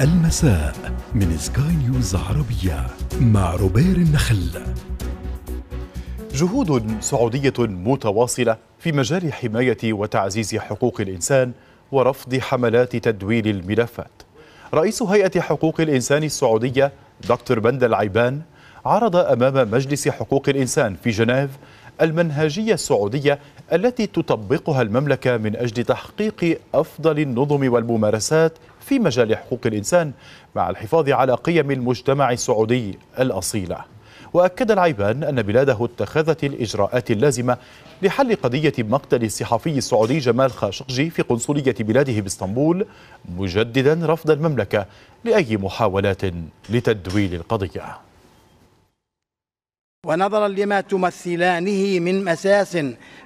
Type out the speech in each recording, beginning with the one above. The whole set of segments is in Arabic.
المساء من سكاي نيوز عربية مع روبير النخل. جهود سعودية متواصلة في مجال حماية وتعزيز حقوق الإنسان ورفض حملات تدويل الملفات. رئيس هيئة حقوق الإنسان السعودية دكتور بند العيبان عرض أمام مجلس حقوق الإنسان في جنيف المنهجية السعودية التي تطبقها المملكة من أجل تحقيق أفضل النظم والممارسات في مجال حقوق الإنسان مع الحفاظ على قيم المجتمع السعودي الأصيلة. وأكد العيبان أن بلاده اتخذت الإجراءات اللازمة لحل قضية مقتل الصحفي السعودي جمال خاشقجي في قنصلية بلاده بإسطنبول مجددا رفض المملكة لأي محاولات لتدويل القضية. ونظرا لما تمثلانه من مساس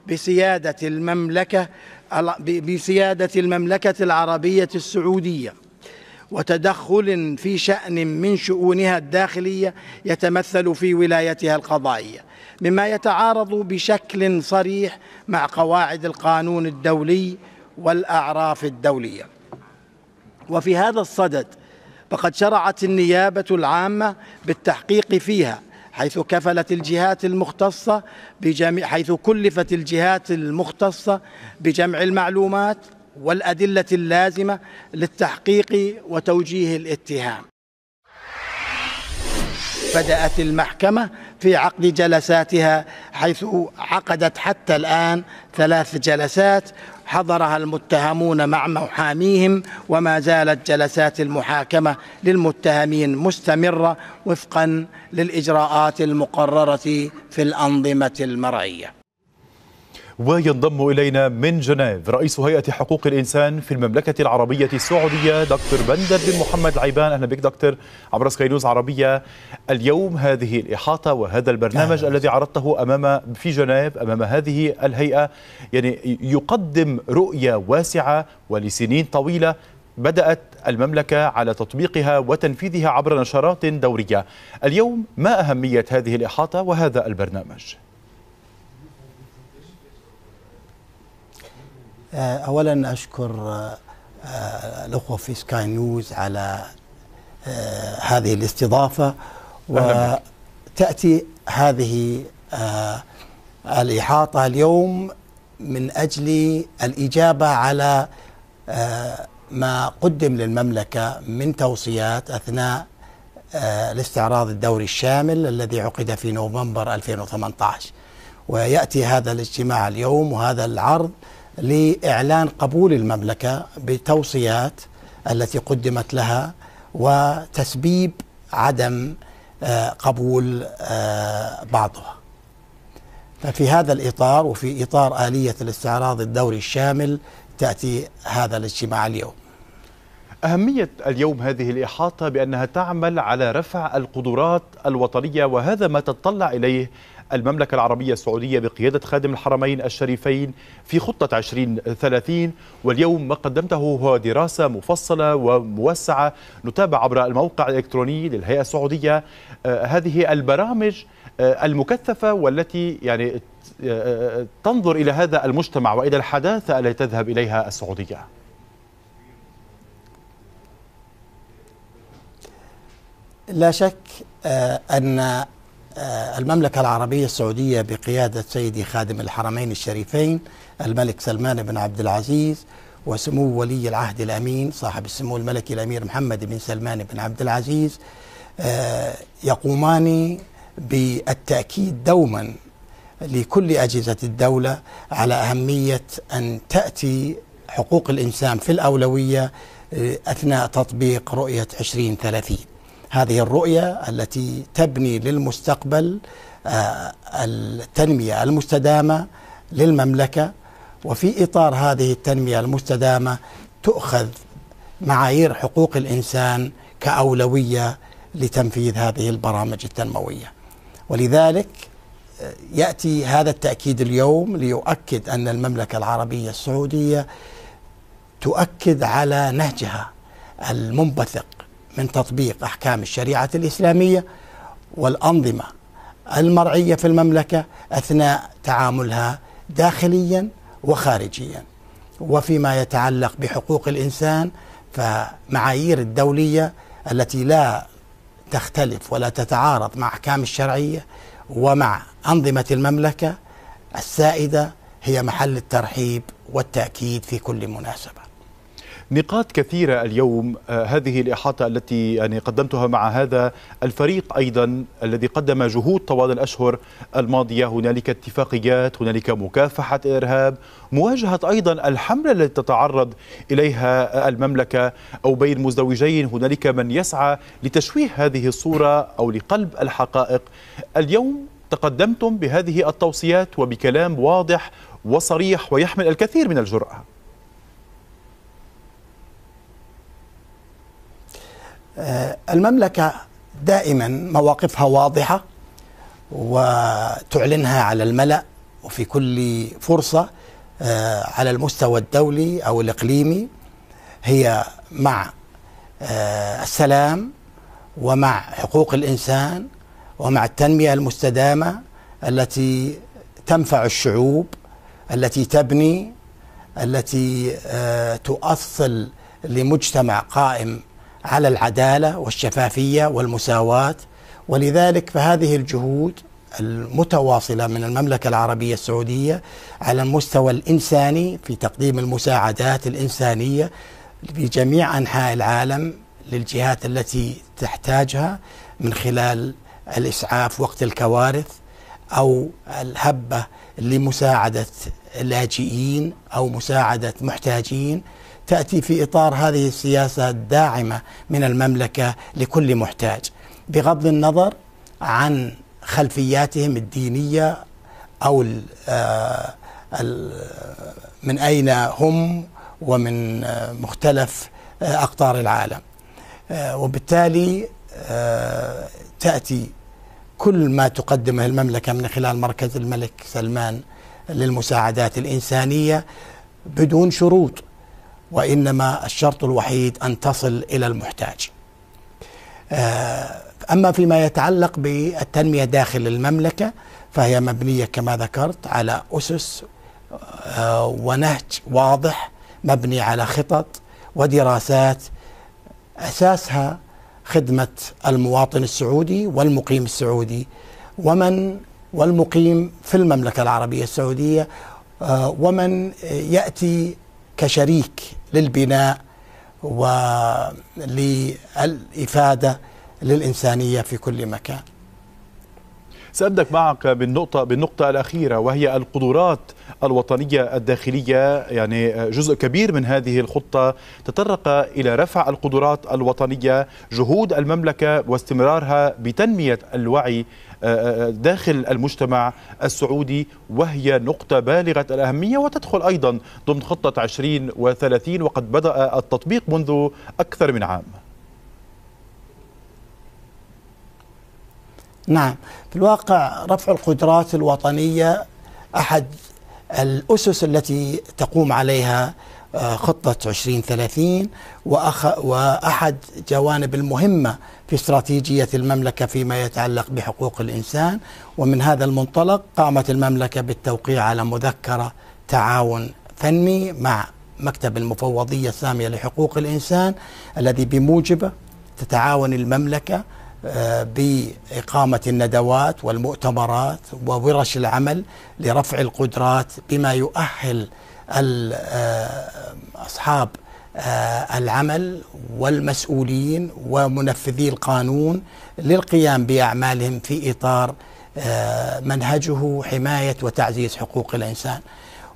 بسيادة المملكة بسيادة المملكة العربية السعودية. وتدخل في شأن من شؤونها الداخلية يتمثل في ولايتها القضائية مما يتعارض بشكل صريح مع قواعد القانون الدولي والأعراف الدولية. وفي هذا الصدد فقد شرعت النيابة العامة بالتحقيق فيها حيث كفلت الجهات المختصة بجميع حيث كلفت الجهات المختصة بجمع المعلومات والأدلة اللازمة للتحقيق وتوجيه الاتهام. بدأت المحكمة في عقد جلساتها حيث عقدت حتى الآن ثلاث جلسات حضرها المتهمون مع محاميهم وما زالت جلسات المحاكمة للمتهمين مستمرة وفقا للإجراءات المقررة في الأنظمة المرعية وينضم إلينا من جنيف رئيس هيئة حقوق الإنسان في المملكة العربية السعودية دكتور بندر بن محمد العيبان أهلا بك دكتور عبر سكاي نيوز عربية اليوم هذه الإحاطة وهذا البرنامج. الذي عرضته أمام في جنيف أمام هذه الهيئة يعني يقدم رؤية واسعة ولسنين طويلة بدأت المملكة على تطبيقها وتنفيذها عبر نشرات دورية اليوم ما أهمية هذه الإحاطة وهذا البرنامج؟ اولا أشكر الأخوة في سكاي نيوز على هذه الاستضافة وتأتي هذه الإحاطة اليوم من أجل الإجابة على ما قدم للمملكة من توصيات أثناء الاستعراض الدوري الشامل الذي عقد في نوفمبر 2018 ويأتي هذا الاجتماع اليوم وهذا العرض لإعلان قبول المملكة بتوصيات التي قدمت لها وتسبيب عدم قبول بعضها. ففي هذا الإطار وفي إطار آلية الاستعراض الدوري الشامل تأتي هذا الاجتماع اليوم. أهمية اليوم هذه الإحاطة بأنها تعمل على رفع القدرات الوطنية وهذا ما تطلع إليه المملكة العربية السعودية بقيادة خادم الحرمين الشريفين في خطة 2030 واليوم ما قدمته هو دراسة مفصلة وموسعة نتابع عبر الموقع الإلكتروني للهيئة السعودية آه هذه البرامج آه المكثفة والتي يعني آه تنظر إلى هذا المجتمع وإلى الحداثة التي تذهب إليها السعودية. لا شك أن المملكة العربية السعودية بقيادة سيدي خادم الحرمين الشريفين الملك سلمان بن عبد العزيز وسمو ولي العهد الأمين صاحب السمو الملكي الأمير محمد بن سلمان بن عبد العزيز يقومان بالتأكيد دوما لكل أجهزة الدولة على أهمية أن تأتي حقوق الإنسان في الأولوية أثناء تطبيق رؤية 2030 هذه الرؤية التي تبني للمستقبل التنمية المستدامة للمملكة. وفي إطار هذه التنمية المستدامة تؤخذ معايير حقوق الإنسان كأولوية لتنفيذ هذه البرامج التنموية. ولذلك يأتي هذا التأكيد اليوم ليؤكد أن المملكة العربية السعودية تؤكد على نهجها المنبثق من تطبيق أحكام الشريعة الإسلامية والأنظمة المرعية في المملكة أثناء تعاملها داخليا وخارجيا. وفيما يتعلق بحقوق الإنسان فمعايير الدولية التي لا تختلف ولا تتعارض مع أحكام الشرعية ومع أنظمة المملكة السائدة هي محل الترحيب والتأكيد في كل مناسبة. نقاط كثيرة اليوم آه، هذه الإحاطة التي يعني قدمتها مع هذا الفريق أيضا الذي قدم جهود طوال الأشهر الماضية. هنالك اتفاقيات هنالك مكافحة الإرهاب مواجهة أيضا الحملة التي تتعرض إليها المملكة أو بين مزدوجين. هنالك من يسعى لتشويه هذه الصورة أو لقلب الحقائق. اليوم تقدمتم بهذه التوصيات وبكلام واضح وصريح ويحمل الكثير من الجرأة. المملكة دائما مواقفها واضحة وتعلنها على الملأ وفي كل فرصة آه، على المستوى الدولي أو الإقليمي. هي مع آه، السلام ومع حقوق الإنسان ومع التنمية المستدامة التي تنفع الشعوب التي تبني التي تؤصل لمجتمع قائم على العدالة والشفافية والمساواة. ولذلك فهذه الجهود المتواصلة من المملكة العربية السعودية على المستوى الإنساني في تقديم المساعدات الإنسانية في جميع أنحاء العالم للجهات التي تحتاجها من خلال الإسعاف وقت الكوارث أو الهبة لمساعدة اللاجئين أو مساعدة محتاجين تأتي في إطار هذه السياسة الداعمة من المملكة لكل محتاج بغض النظر عن خلفياتهم الدينية أو آه، من أين هم ومن آه، مختلف آه، أقطار العالم. وبالتالي تأتي كل ما تقدمه المملكة من خلال مركز الملك سلمان للمساعدات الإنسانية بدون شروط. وإنما الشرط الوحيد أن تصل إلى المحتاج. آه، أما فيما يتعلق بالتنمية داخل المملكة فهي مبنية كما ذكرت على أسس آه، ونهج واضح مبني على خطط ودراسات أساسها خدمة المواطن السعودي والمقيم السعودي ومن والمقيم في المملكة العربية السعودية آه، ومن يأتي كشريك للبناء وللإفادة للإنسانية في كل مكان. سأبدأ معك بالنقطة بالنقطة الأخيرة وهي القدرات الوطنية الداخلية. يعني جزء كبير من هذه الخطة تطرق إلى رفع القدرات الوطنية جهود المملكة واستمرارها بتنمية الوعي داخل المجتمع السعودي وهي نقطة بالغة الأهمية وتدخل أيضا ضمن خطة 2030 وقد بدأ التطبيق منذ أكثر من عام. نعم. في الواقع رفع القدرات الوطنية أحد الأسس التي تقوم عليها آه، خطة 2030 وأحد جوانب المهمة في استراتيجية المملكة فيما يتعلق بحقوق الإنسان. ومن هذا المنطلق قامت المملكة بالتوقيع على مذكرة تعاون فني مع مكتب المفوضية السامية لحقوق الإنسان الذي بموجبة تتعاون المملكة بإقامة الندوات والمؤتمرات وورش العمل لرفع القدرات بما يؤهل آه، أصحاب آه، العمل والمسؤولين ومنفذي القانون للقيام بأعمالهم في إطار آه، منهجه حماية وتعزيز حقوق الإنسان.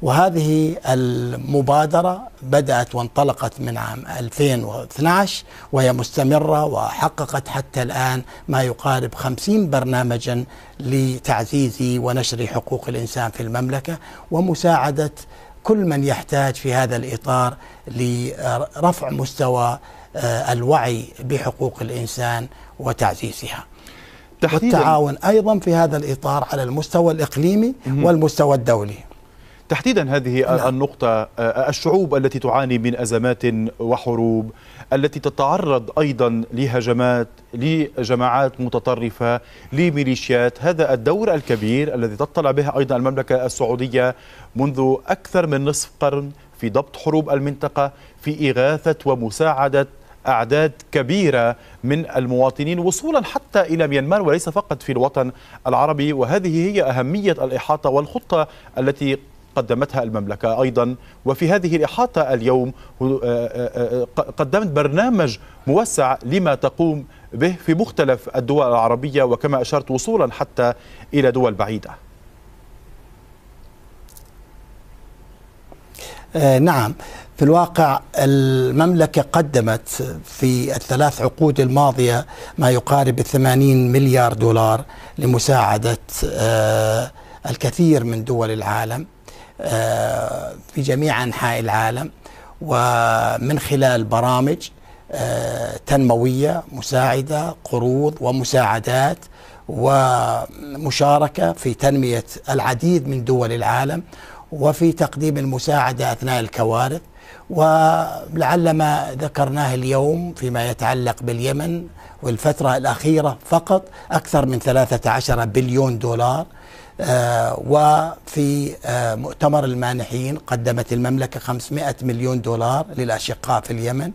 وهذه المبادرة بدأت وانطلقت من عام 2012 وهي مستمرة وحققت حتى الآن ما يقارب 50 برنامجا لتعزيز ونشر حقوق الإنسان في المملكة ومساعدة كل من يحتاج في هذا الإطار لرفع مستوى آه، الوعي بحقوق الإنسان وتعزيزها. والتعاون أيضا في هذا الإطار على المستوى الإقليمي والمستوى الدولي. تحديدا هذه نعم. النقطة آه، الشعوب التي تعاني من أزمات وحروب التي تتعرض أيضا لهجمات لجماعات متطرفة لميليشيات هذا الدور الكبير الذي تطلع به أيضا المملكة السعودية منذ أكثر من نصف قرن في ضبط حروب المنطقة في إغاثة ومساعدة أعداد كبيرة من المواطنين وصولا حتى إلى ميانمار وليس فقط في الوطن العربي وهذه هي أهمية الإحاطة والخطة التي قدمتها المملكة أيضا. وفي هذه الإحاطة اليوم آه، آه، آه، قدمت برنامج موسع لما تقوم به في مختلف الدول العربية وكما أشرت وصولا حتى إلى دول بعيدة. نعم. في الواقع المملكة قدمت في الثلاث عقود الماضية ما يقارب 80 مليار دولار لمساعدة الكثير من دول العالم. في جميع أنحاء العالم. ومن خلال برامج آه، تنموية مساعدة قروض ومساعدات ومشاركة في تنمية العديد من دول العالم وفي تقديم المساعدة أثناء الكوارث. ولعل ما ذكرناه اليوم فيما يتعلق باليمن والفترة الأخيرة فقط أكثر من 13 بليون دولار. آه، وفي آه، مؤتمر المانحين قدمت المملكة 500 مليون دولار للأشقاء في اليمن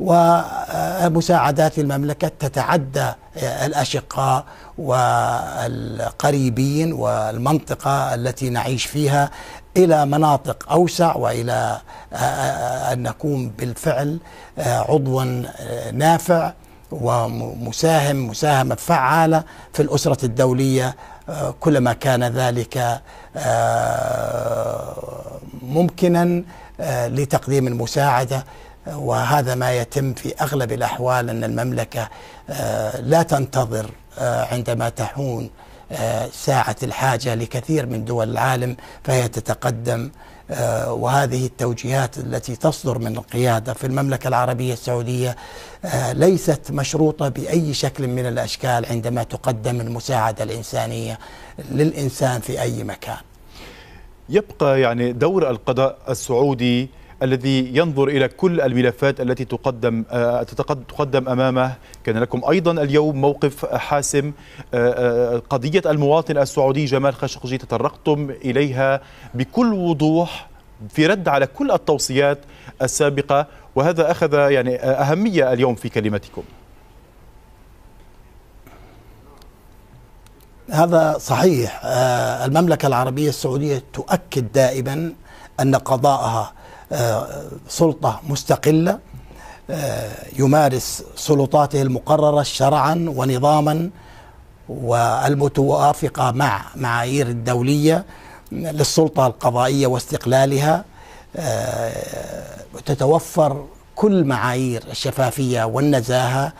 ومساعدات المملكة تتعدى آه، الأشقاء والقريبين والمنطقة التي نعيش فيها إلى مناطق أوسع وإلى أن نكون بالفعل عضوا نافع ومساهم مساهمة فعالة في الأسرة الدولية آه، كلما كان ذلك آه، ممكنا آه، لتقديم المساعدة. وهذا ما يتم في أغلب الأحوال أن المملكة لا تنتظر عندما تحون ساعة الحاجة لكثير من دول العالم فهي تتقدم آه، وهذه التوجيهات التي تصدر من القيادة في المملكة العربية السعودية آه، ليست مشروطة بأي شكل من الأشكال عندما تقدم المساعدة الإنسانية للإنسان في أي مكان. يبقى يعني دور القضاء السعودي الذي ينظر إلى كل الملفات التي تقدم آه، تقدم أمامه. كان لكم أيضا اليوم موقف حاسم آه، آه، قضية المواطن السعودي جمال خشقجي تطرقتم إليها بكل وضوح في رد على كل التوصيات السابقة وهذا أخذ يعني أهمية اليوم في كلمتكم. هذا صحيح. المملكة العربية السعودية تؤكد دائما أن قضاءها سلطة مستقلة آه، يمارس سلطاته المقررة شرعا ونظاما والمتوافقة مع معايير الدولية للسلطة القضائية واستقلالها آه، تتوفر كل معايير الشفافية والنزاهة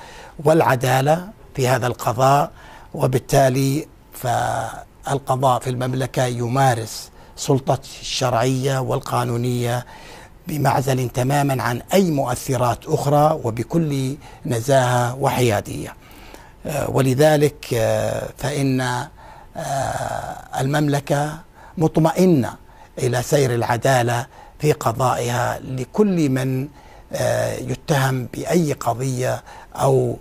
والعدالة في هذا القضاء وبالتالي فالقضاء في المملكة يمارس سلطة الشرعية والقانونية بمعزل تماما عن أي مؤثرات أخرى وبكل نزاهة وحيادية. آه، ولذلك آه، فإن آه، المملكة مطمئنة إلى سير العدالة في قضائها لكل من يتهم بأي قضية أو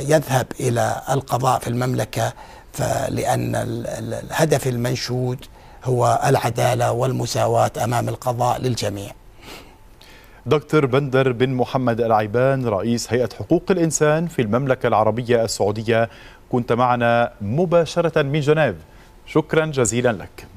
يذهب إلى القضاء في المملكة. فلأن الهدف المنشود هو العدالة والمساواة أمام القضاء للجميع. دكتور بندر بن محمد العيبان رئيس هيئة حقوق الإنسان في المملكة العربية السعودية. كنت معنا مباشرة من جنيف. شكرا جزيلا لك.